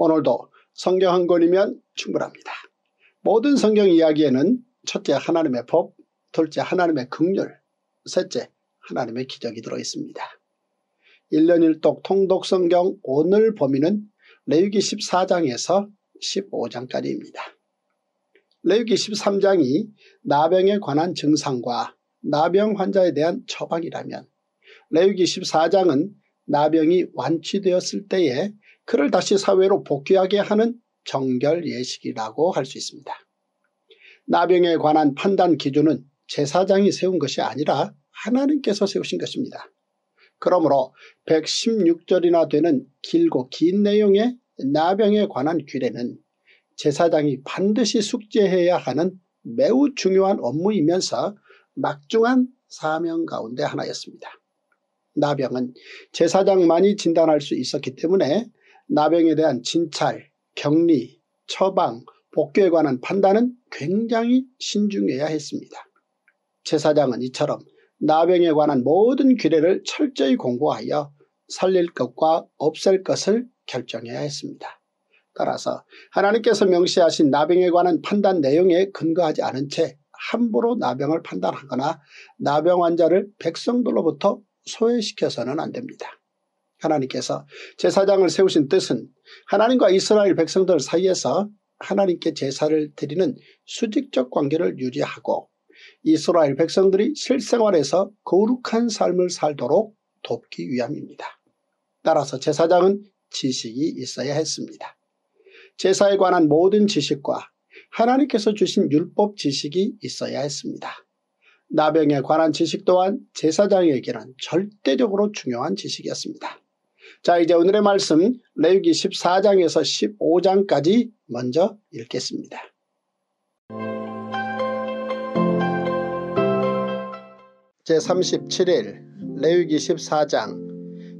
오늘도 성경 한 권이면 충분합니다. 모든 성경 이야기에는 첫째 하나님의 법, 둘째 하나님의 긍휼, 셋째 하나님의 기적이 들어있습니다. 1년 1독 통독 성경 오늘 범위는 레위기 14장에서 15장까지입니다. 레위기 13장이 나병에 관한 증상과 나병 환자에 대한 처방이라면 레위기 14장은 나병이 완치되었을 때에 그를 다시 사회로 복귀하게 하는 정결 예식이라고 할 수 있습니다. 나병에 관한 판단 기준은 제사장이 세운 것이 아니라 하나님께서 세우신 것입니다. 그러므로 116절이나 되는 길고 긴 내용의 나병에 관한 규례는 제사장이 반드시 숙제해야 하는 매우 중요한 업무이면서 막중한 사명 가운데 하나였습니다. 나병은 제사장만이 진단할 수 있었기 때문에 나병에 대한 진찰, 격리, 처방, 복귀에 관한 판단은 굉장히 신중해야 했습니다. 제사장은 이처럼 나병에 관한 모든 규례를 철저히 공부하여 살릴 것과 없앨 것을 결정해야 했습니다. 따라서 하나님께서 명시하신 나병에 관한 판단 내용에 근거하지 않은 채 함부로 나병을 판단하거나 나병 환자를 백성들로부터 소외시켜서는 안 됩니다. 하나님께서 제사장을 세우신 뜻은 하나님과 이스라엘 백성들 사이에서 하나님께 제사를 드리는 수직적 관계를 유지하고 이스라엘 백성들이 실생활에서 거룩한 삶을 살도록 돕기 위함입니다. 따라서 제사장은 지식이 있어야 했습니다. 제사에 관한 모든 지식과 하나님께서 주신 율법 지식이 있어야 했습니다. 나병에 관한 지식 또한 제사장에게는 절대적으로 중요한 지식이었습니다. 자 이제 오늘의 말씀 레위기 14장에서 15장까지 먼저 읽겠습니다. 제37일 레위기 14장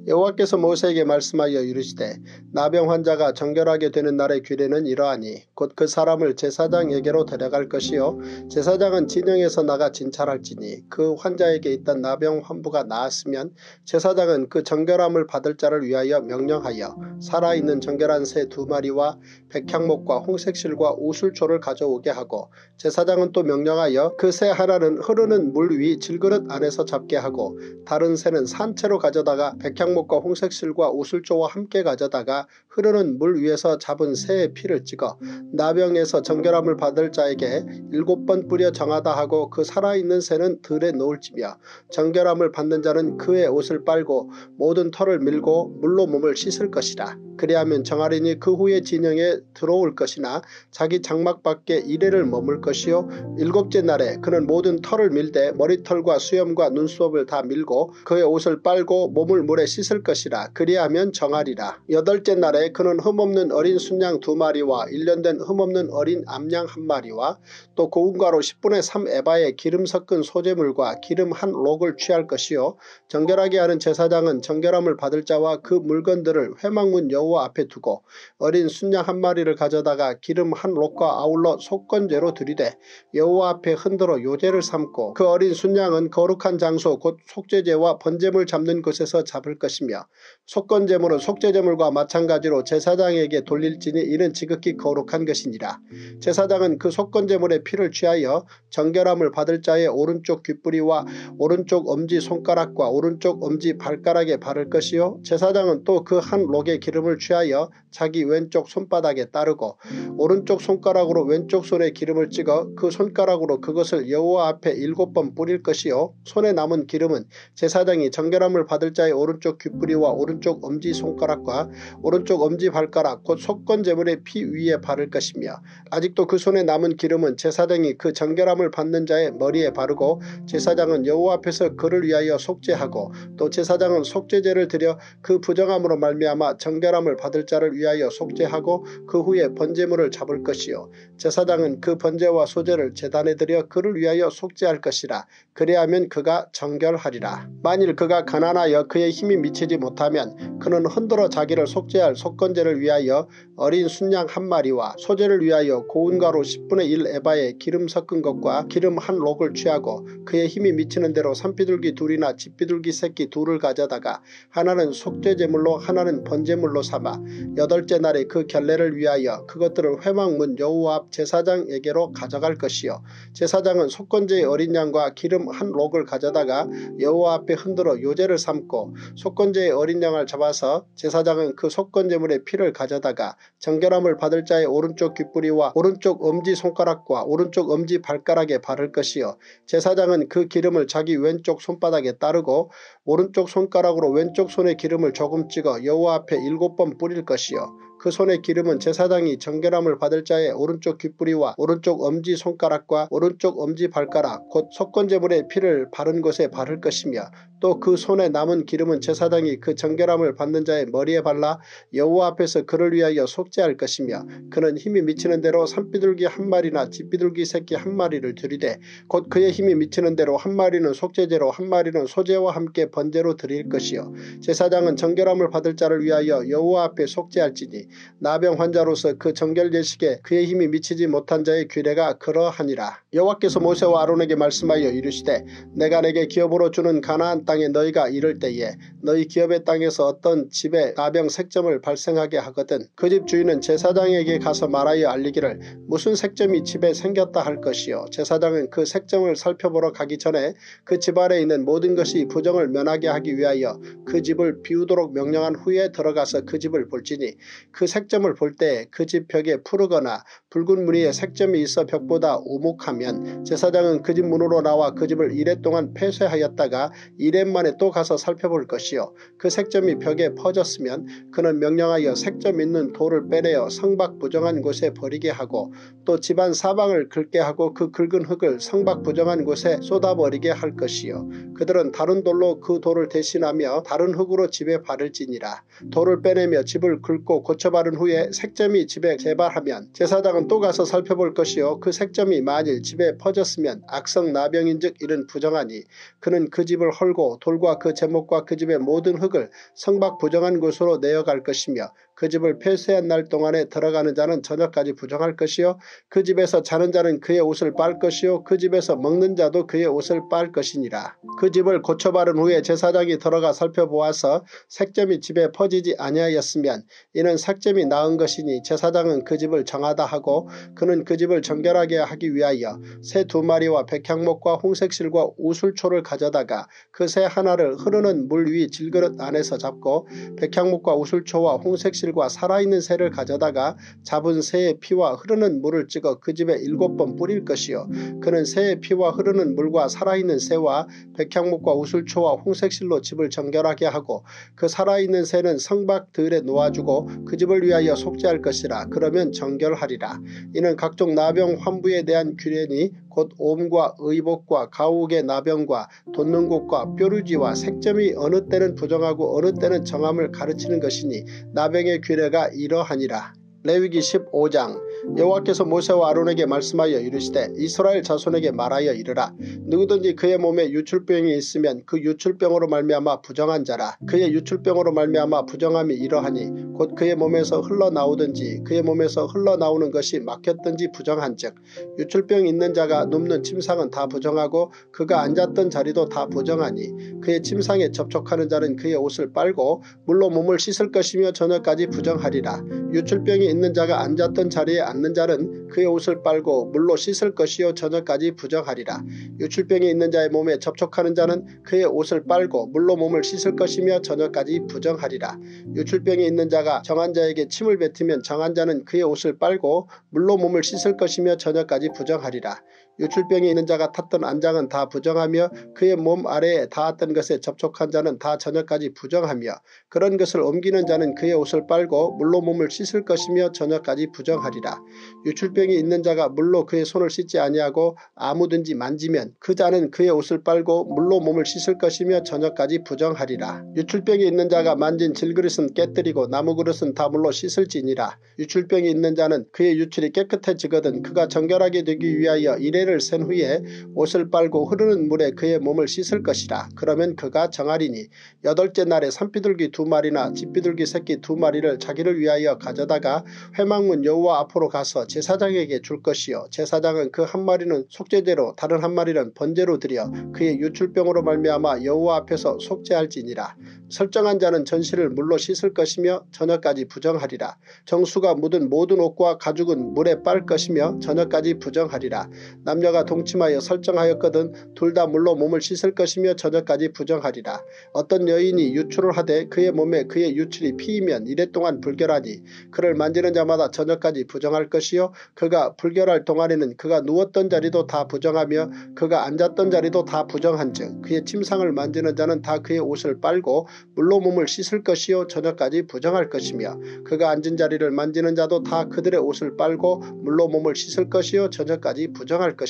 여호와께서 모세에게 말씀하여 이르시되 나병 환자가 정결하게 되는 날의 규례는 이러하니 곧 그 사람을 제사장에게로 데려갈 것이요 제사장은 진영에서 나가 진찰할지니 그 환자에게 있던 나병 환부가 나았으면 제사장은 그 정결함을 받을 자를 위하여 명령하여 살아있는 정결한 새 두 마리와 백향목과 홍색실과 우술초를 가져오게 하고 제사장은 또 명령하여 그 새 하나는 흐르는 물 위 질그릇 안에서 잡게 하고 다른 새는 산채로 가져다가 백향목 백목과 홍색실과 우술조와 함께 가져다가 흐르는 물 위에서 잡은 새의 피를 찍어 나병에서 정결함을 받을 자에게 일곱 번 뿌려 정하다 하고 그 살아있는 새는 들에 놓을지며 정결함을 받는 자는 그의 옷을 빨고 모든 털을 밀고 물로 몸을 씻을 것이라. 그리하면 정아린이 그 후에 진영에 들어올 것이나 자기 장막 밖에 이래를 머물 것이요. 일곱째 날에 그는 모든 털을 밀되 머리털과 수염과 눈썹을 다 밀고 그의 옷을 빨고 몸을 물에 씻을 것이라. 그리하면 정하리라. 여덟째 날에 그는 흠없는 어린 순양 두 마리와 일년된 흠없는 어린 암양 한 마리와 또 고운 가루 10분의 3 에바의 기름 섞은 소재물과 기름 한 록을 취할 것이요. 정결하게 하는 제사장은 정결함을 받을 자와 그 물건들을 회막문 여호 여호와 앞에 두고 어린 순양 한 마리를 가져다가 기름 한 록과 아울러 속건제로 들이되 여호와 앞에 흔들어 요제를 삼고 그 어린 순양은 거룩한 장소 곧 속죄제와 번제물 잡는 곳에서 잡을 것이며 속건제물은 속죄제물과 마찬가지로 제사장에게 돌릴지니 이는 지극히 거룩한 것이니라. 제사장은 그 속건제물의 피를 취하여 정결함을 받을 자의 오른쪽 귓뿌리와 오른쪽 엄지 손가락과 오른쪽 엄지 발가락에 바를 것이요 제사장은 또 그 한 록의 기름을 취하여 자기 왼쪽 손바닥에 따르고 오른쪽 손가락으로 왼쪽 손에 기름을 찍어 그 손가락으로 그것을 여호와 앞에 일곱 번 뿌릴 것이요 손에 남은 기름은 제사장이 정결함을 받을 자의 오른쪽 귓뿌리와 오른쪽 엄지 손가락과 오른쪽 엄지발가락 곧 속건제물의 피 위에 바를 것이며 아직도 그 손에 남은 기름은 제사장이 그 정결함을 받는 자의 머리에 바르고 제사장은 여호와 앞에서 그를 위하여 속죄하고 또 제사장은 속죄제를 드려 그 부정함으로 말미암아 정결함을 받을 자를 위하여 속죄하고 그 후에 번제물을 잡을 것이요. 제사장은 그 번제와 소제를 제단에 들여 그를 위하여 속죄할 것이라. 그래야면 그가 정결하리라. 만일 그가 가난하여 그의 힘이 미치지 못하면 그는 흔들어 자기를 속죄할 속건제를 위하여 어린 순양 한 마리와 소제를 위하여 고운 가루 10분의 1 에바에 기름 섞은 것과 기름 한 록을 취하고 그의 힘이 미치는 대로 산비둘기 둘이나 집비둘기 새끼 둘을 가져다가 하나는 속죄제물로 하나는 번제물로 삼아 여덟째 날에 그 결례를 위하여 그것들을 회막문 여호와 앞 제사장에게로 가져갈 것이요. 제사장은 속건제의 어린 양과 기름 한 록을 가져다가 여호와 앞에 흔들어 요제를 삼고 속건제의 어린 양을 잡아서 제사장은 그 속건제물의 피를 가져다가 정결함을 받을 자의 오른쪽 귓뿌리와 오른쪽 엄지손가락과 오른쪽 엄지발가락에 바를 것이요. 제사장은 그 기름을 자기 왼쪽 손바닥에 따르고 오른쪽 손가락으로 왼쪽 손에 기름을 조금 찍어 여호와 앞에 일곱 번 뿌릴 것이요. 그 손의 기름은 제사장이 정결함을 받을 자의 오른쪽 귓뿌리와 오른쪽 엄지손가락과 오른쪽 엄지발가락 곧 속건제물의 피를 바른 곳에 바를 것이며 또 그 손에 남은 기름은 제사장이 그 정결함을 받는 자의 머리에 발라 여호와 앞에서 그를 위하여 속죄할 것이며 그는 힘이 미치는 대로 산비둘기 한 마리나 집비둘기 새끼 한 마리를 드리되 곧 그의 힘이 미치는 대로 한 마리는 속죄제로 한 마리는 소제와 함께 번제로 드릴 것이요 제사장은 정결함을 받을 자를 위하여 여호와 앞에 속죄할지니 나병 환자로서 그 정결 예식에 그의 힘이 미치지 못한 자의 규례가 그러하니라. 여호와께서 모세와 아론에게 말씀하여 이르시되 내가 내게 기업으로 주는 가나안 땅에 너희가 이를 때에 너희 기업의 땅에서 어떤 집에 나병 색점을 발생하게 하거든 그 집 주인은 제사장에게 가서 말하여 알리기를 무슨 색점이 집에 생겼다 할 것이요? 제사장은 그 색점을 살펴보러 가기 전에 그집 안에 있는 모든 것이 부정을 면하게 하기 위하여 그 집을 비우도록 명령한 후에 들어가서 그 집을 볼지니 그 색점을 볼 때 그 집 벽에 푸르거나 붉은 무늬의 색점이 있어 벽보다 오목하면 제사장은 그 집 문으로 나와 그 집을 이래 동안 폐쇄하였다가 이래 만에 또 가서 살펴볼 것이요. 그 색점이 벽에 퍼졌으면 그는 명령하여 색점 있는 돌을 빼내어 성박 부정한 곳에 버리게 하고 또 집안 사방을 긁게 하고 그 긁은 흙을 성박 부정한 곳에 쏟아버리게 할 것이요. 그들은 다른 돌로 그 돌을 대신하며 다른 흙으로 집에 바를지니라. 돌을 빼내며 집을 긁고 고쳐 바른 후에 색점이 집에 재발하면 제사장은 또 가서 살펴볼 것이요. 그 색점이 만일 집에 퍼졌으면 악성 나병인즉 이는 부정하니 그는 그 집을 헐고 돌과 그 제목과 그 집의 모든 흙을 성박 부정한 곳으로 내어갈 것이며 그 집을 폐쇄한 날 동안에 들어가는 자는 저녁까지 부정할 것이요 그 집에서 자는 자는 그의 옷을 빨 것이요 그 집에서 먹는 자도 그의 옷을 빨 것이니라. 그 집을 고쳐 바른 후에 제사장이 들어가 살펴보아서 색점이 집에 퍼지지 아니하였으면 이는 색점이 나은 것이니 제사장은 그 집을 정하다 하고 그는 그 집을 정결하게 하기 위하여 새 두 마리와 백향목과 홍색실과 우술초를 가져다가 그 새 하나를 흐르는 물 위 질그릇 안에서 잡고 백향목과 우술초와 홍색실 과 살아있는 새를 가져다가 잡은 새의 피와 흐르는 물을 찍어 그 집에 일곱 번 뿌릴 것이요 그는 새의 피와 흐르는 물과 살아있는 새와 백향목과 우술초와 홍색실로 집을 정결하게 하고 그 살아있는 새는 성박 들에 놓아주고 그 집을 위하여 속죄할 것이라 그러면 정결하리라. 이는 각종 나병 환부에 대한 규례니 곧 옴과 의복과 가옥의 나병과 돋는 곳과 뾰루지와 색점이 어느 때는 부정하고 어느 때는 정함을 가르치는 것이니 나병의 규례가 이러하니라. 레위기 15장 여호와께서 모세와 아론에게 말씀하여 이르시되 이스라엘 자손에게 말하여 이르라. 누구든지 그의 몸에 유출병이 있으면 그 유출병으로 말미암아 부정한 자라. 그의 유출병으로 말미암아 부정함이 이러하니 곧 그의 몸에서 흘러나오든지 그의 몸에서 흘러나오는 것이 막혔든지 부정한즉 유출병 있는 자가 눕는 침상은 다 부정하고 그가 앉았던 자리도 다 부정하니 그의 침상에 접촉하는 자는 그의 옷을 빨고 물로 몸을 씻을 것이며 저녁까지 부정하리라. 유출병이 있는 자가 앉았던 자리에 앉는 자는 그의 옷을 빨고 물로 씻을 것이요 저녁까지 부정하리라. 유출병이 있는 자의 몸에 접촉하는 자는 그의 옷을 빨고 물로 몸을 씻을 것이며 저녁까지 부정하리라. 유출병이 있는 자가 정한 자에게 침을 뱉으면 정한 자는 그의 옷을 빨고 물로 몸을 씻을 것이며 저녁까지 부정하리라. 유출병이 있는 자가 탔던 안장은 다 부정하며 그의 몸 아래에 닿았던 것에 접촉한 자는 다 저녁까지 부정하며 그런 것을 옮기는 자는 그의 옷을 빨고 물로 몸을 씻을 것이며 저녁까지 부정하리라. 유출병이 있는 자가 물로 그의 손을 씻지 아니하고 아무든지 만지면 그 자는 그의 옷을 빨고 물로 몸을 씻을 것이며 저녁까지 부정하리라. 유출병이 있는 자가 만진 질그릇은 깨뜨리고 나무 그릇은 다 물로 씻을지니라. 유출병이 있는 자는 그의 유출이 깨끗해지거든 그가 정결하게 되기 위하여 이래를 센 후에 옷을 빨고 흐르는 물에 그의 몸을 씻을 것이라. 그러면 그가 정하리니 여덟째 날에 산비둘기 두 마리나 집비둘기 새끼 두 마리를 자기를 위하여 가져다가 회막문 여호와 앞으로 가서 제사장에게 줄 것이요 제사장은 그 한 마리는 속죄제로 다른 한 마리는 번제로 드려 그의 유출병으로 말미암아 여호와 앞에서 속죄할지니라. 설정한 자는 전시를 물로 씻을 것이며 저녁까지 부정하리라. 정수가 묻은 모든 옷과 가죽은 물에 빨 것이며 저녁까지 부정하리라. 남 녀가 동침하여 설정하였거든 둘 다 물로 몸을 씻을 것이며 저녁까지 부정하리라. 어떤 여인이 유출을 하되 그의 몸에 그의 유출이 피이면 이랫동안 불결하니 그를 만지는 자마다 저녁까지 부정할 것이요 그가 불결할 동안에는 그가 누웠던 자리도 다 부정하며 그가 앉았던 자리도 다 부정한즉 그의 침상을 만지는 자는 다 그의 옷을 빨고 물로 몸을 씻을 것이요 저녁까지 부정할 것이며 그가 앉은 자리를 만지는 자도 다 그들의 옷을 빨고 물로 몸을 씻을 것이요 저녁까지 부정할 것이며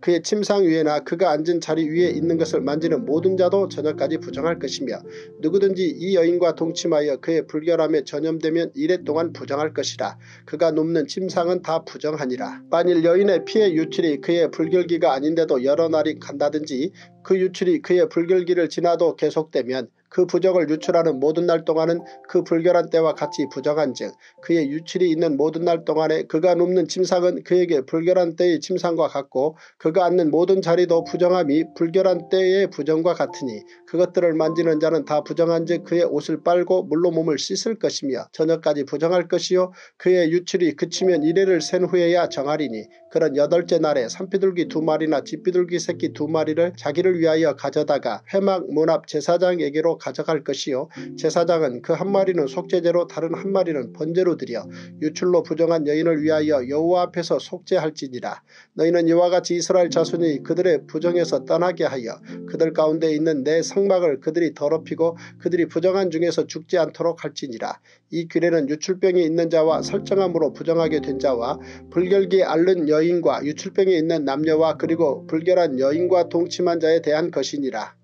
그의 침상 위에나 그가 앉은 자리 위에 있는 것을 만지는 모든 자도 저녁까지 부정할 것이며 누구든지 이 여인과 동침하여 그의 불결함에 전염되면 이래 동안 부정할 것이라 그가 눕는 침상은 다 부정하니라. 만일 여인의 피의 유출이 그의 불결기가 아닌데도 여러 날이 간다든지 그 유출이 그의 불결기를 지나도 계속되면 그 부정을 유출하는 모든 날 동안은 그 불결한 때와 같이 부정한 즉 그의 유출이 있는 모든 날 동안에 그가 눕는 침상은 그에게 불결한 때의 침상과 같고 그가 앉는 모든 자리도 부정함이 불결한 때의 부정과 같으니 그것들을 만지는 자는 다 부정한 즉 그의 옷을 빨고 물로 몸을 씻을 것이며 저녁까지 부정할 것이요 그의 유출이 그치면 이래를 센 후에야 정하리니 그런 여덟째 날에 산비둘기 두 마리나 집비둘기 새끼 두 마리를 자기를 위하여 가져다가 회막 문 앞 제사장에게로 가져갈 것이요 제사장은 그 한 마리는 속죄제로 다른 한 마리는 번제로 드려 유출로 부정한 여인을 위하여 여호와 앞에서 속죄할지니라. 너희는 이와 같이 이스라엘 자손이 그들의 부정에서 떠나게 하여 그들 가운데 있는 내 성막을 그들이 더럽히고 그들이 부정한 중에서 죽지 않도록 할지니라. 이 규례는 유출병이 있는 자와 설정함으로 부정하게 된 자와 불결기에 앓는 여인과 유출병이 있는 남녀와 그리고 불결한 여인과 동침한 자에 대한 것이니라.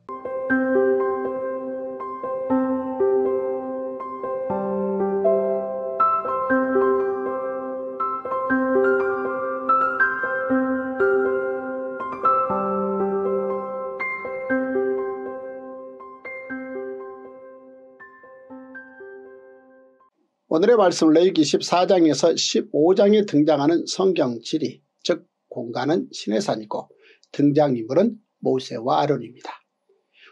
오늘의 말씀 레위기 14장에서 15장에 등장하는 성경 지리 즉 공간은 시내산이고 등장인물은 모세와 아론입니다.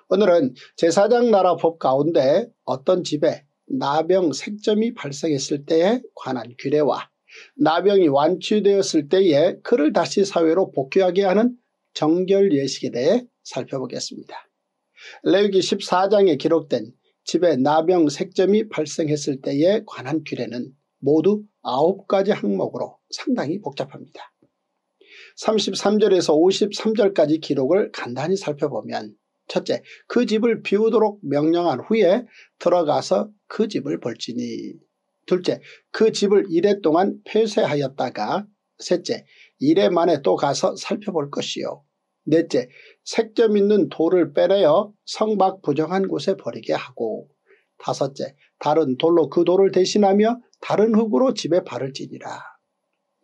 오늘은 제사장 나라 법 가운데 어떤 집에 나병 색점이 발생했을 때에 관한 규례와 나병이 완치되었을 때에 그를 다시 사회로 복귀하게 하는 정결 예식에 대해 살펴보겠습니다. 레위기 14장에 기록된 집에 나병 색점이 발생했을 때에 관한 규례는 모두 9가지 항목으로 상당히 복잡합니다. 33절에서 53절까지 기록을 간단히 살펴보면 첫째, 그 집을 비우도록 명령한 후에 들어가서 그 집을 볼지니. 둘째, 그 집을 이래 동안 폐쇄하였다가. 셋째, 이래 만에 또 가서 살펴볼 것이요 넷째, 색점 있는 돌을 빼내어 성박 부정한 곳에 버리게 하고. 다섯째, 다른 돌로 그 돌을 대신하며 다른 흙으로 집에 바를지니라.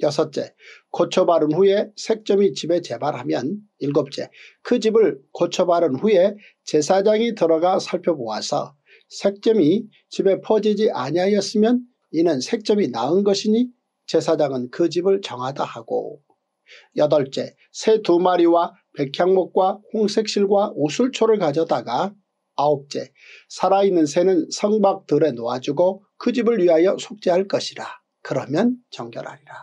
여섯째, 고쳐 바른 후에 색점이 집에 재발하면. 일곱째, 그 집을 고쳐 바른 후에 제사장이 들어가 살펴보아서 색점이 집에 퍼지지 아니하였으면 이는 색점이 나은 것이니 제사장은 그 집을 정하다 하고. 여덟째, 새 두 마리와 백향목과 홍색실과 오술초를 가져다가 아홉째, 살아있는 새는 성박들에 놓아주고 그 집을 위하여 속죄할 것이라. 그러면 정결하리라.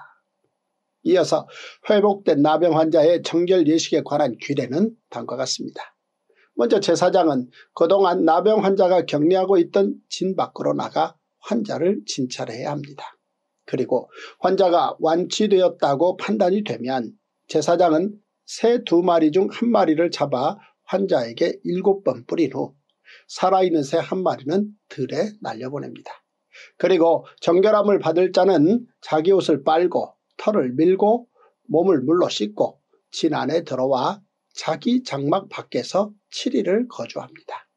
이어서 회복된 나병 환자의 정결 예식에 관한 규례는 다음과 같습니다. 먼저 제사장은 그동안 나병 환자가 격리하고 있던 진 밖으로 나가 환자를 진찰해야 합니다. 그리고 환자가 완치되었다고 판단이 되면 제사장은 새 두 마리 중 한 마리를 잡아 환자에게 일곱 번 뿌린 후 살아있는 새 한 마리는 들에 날려보냅니다. 그리고 정결함을 받을 자는 자기 옷을 빨고 털을 밀고 몸을 물로 씻고 진 안에 들어와 자기 장막 밖에서 7일을 거주합니다.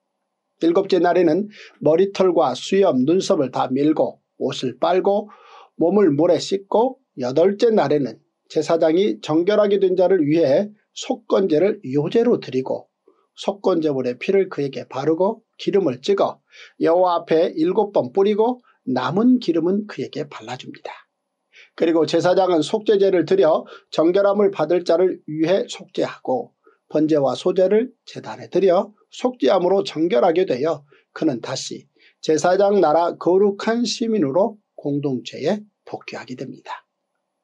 일곱째 날에는 머리털과 수염, 눈썹을 다 밀고 옷을 빨고 몸을 물에 씻고 여덟째 날에는 제사장이 정결하게 된 자를 위해 속건제를 요제로 드리고 속건제물의 피를 그에게 바르고 기름을 찍어 여호와 앞에 일곱 번 뿌리고 남은 기름은 그에게 발라줍니다. 그리고 제사장은 속죄제를 드려 정결함을 받을 자를 위해 속죄하고 번제와 소제를 제단에 드려 속죄함으로 정결하게 되어 그는 다시 제사장 나라 거룩한 시민으로 공동체에 복귀하게 됩니다.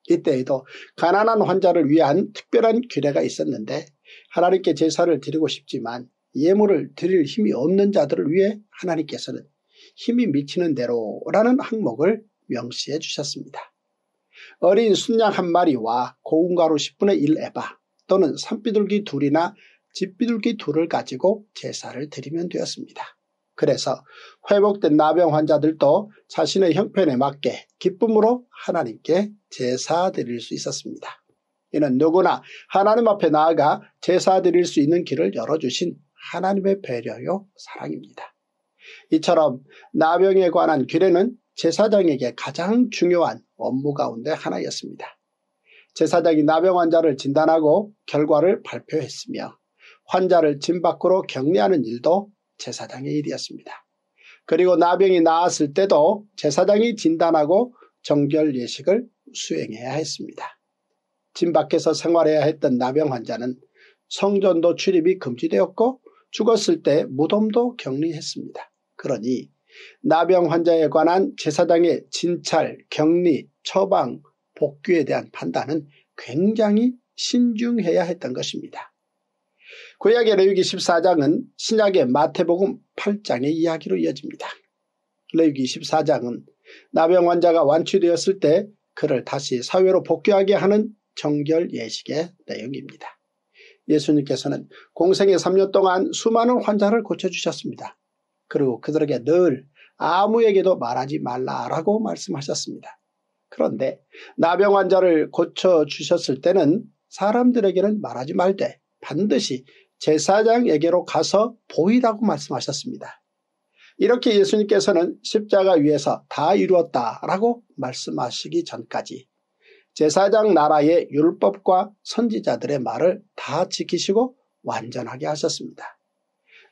이때에도 가난한 환자를 위한 특별한 규례가 있었는데 하나님께 제사를 드리고 싶지만 예물을 드릴 힘이 없는 자들을 위해 하나님께서는 힘이 미치는 대로라는 항목을 명시해 주셨습니다. 어린 순양 한 마리와 고운 가루 10분의 1 에바 또는 산비둘기 둘이나 집비둘기 둘을 가지고 제사를 드리면 되었습니다. 그래서 회복된 나병 환자들도 자신의 형편에 맞게 기쁨으로 하나님께 제사 드릴 수 있었습니다. 이는 누구나 하나님 앞에 나아가 제사 드릴 수 있는 길을 열어주신 하나님의 배려요 사랑입니다. 이처럼 나병에 관한 규례는 제사장에게 가장 중요한 업무 가운데 하나였습니다. 제사장이 나병 환자를 진단하고 결과를 발표했으며 환자를 진 밖으로 격리하는 일도 제사장의 일이었습니다. 그리고 나병이 나았을 때도 제사장이 진단하고 정결 예식을 수행해야 했습니다. 진 밖에서 생활해야 했던 나병 환자는 성전도 출입이 금지되었고 죽었을 때 무덤도 격리했습니다. 그러니 나병 환자에 관한 제사장의 진찰, 격리, 처방, 복귀에 대한 판단은 굉장히 신중해야 했던 것입니다. 구약의 레위기 14장은 신약의 마태복음 8장의 이야기로 이어집니다. 레위기 14장은 나병 환자가 완치되었을 때 그를 다시 사회로 복귀하게 하는 정결 예식의 내용입니다. 예수님께서는 공생의 3년 동안 수많은 환자를 고쳐주셨습니다. 그리고 그들에게 늘 아무에게도 말하지 말라라고 말씀하셨습니다. 그런데 나병 환자를 고쳐주셨을 때는 사람들에게는 말하지 말되 반드시 제사장에게로 가서 보이라고 말씀하셨습니다. 이렇게 예수님께서는 십자가 위에서 다 이루었다라고 말씀하시기 전까지 제사장 나라의 율법과 선지자들의 말을 다 지키시고 완전하게 하셨습니다.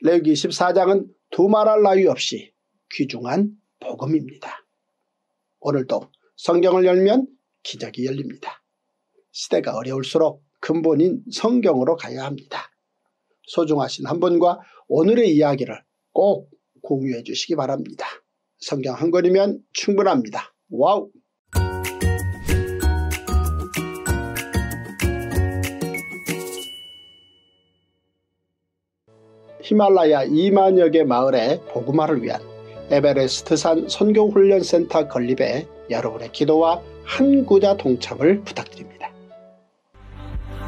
레기 14장은 두말할 나위 없이 귀중한 복음입니다. 오늘도 성경을 열면 기적이 열립니다. 시대가 어려울수록 근본인 성경으로 가야 합니다. 소중하신 한 분과 오늘의 이야기를 꼭 공유해 주시기 바랍니다. 성경 한 권이면 충분합니다. 와우! 히말라야 2만여 개 마을의 복음화를 위한 에베레스트산 선교훈련센터 건립에 여러분의 기도와 한 구좌 동참을 부탁드립니다.